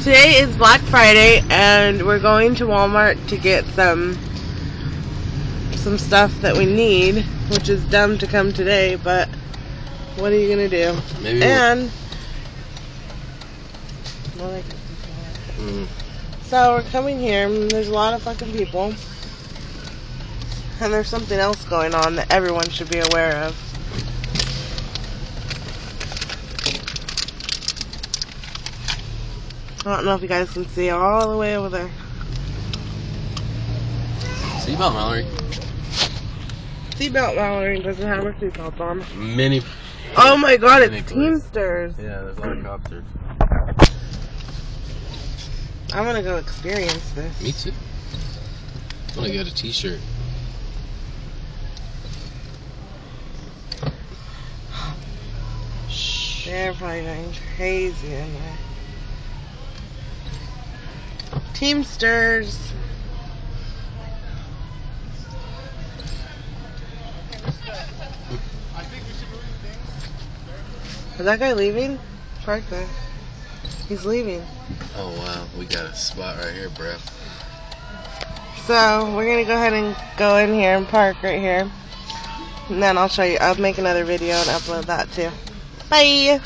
Today is Black Friday and we're going to Walmart to get some some stuff that we need, which is dumb to come today, but what are you gonna do? Maybe. And well, Mm. so we're coming here. and There's a lot of fucking people, and there's something else going on that everyone should be aware of. I don't know if you guys can see all the way over there. Seatbelt, Mallory. Seatbelt Mallory doesn't have her seatbelt on. Many. Oh my god, it's Nicholas. Teamsters. Yeah, there's helicopters. I'm gonna go experience this. Me too. I want to get a T-shirt. They're probably going crazy in there. Teamsters. Is that guy leaving? Park there. He's leaving. Oh wow, we got a spot right here, bro. So we're gonna go ahead and go in here and park right here. And then I'll show you. I'll make another video and upload that too. Bye.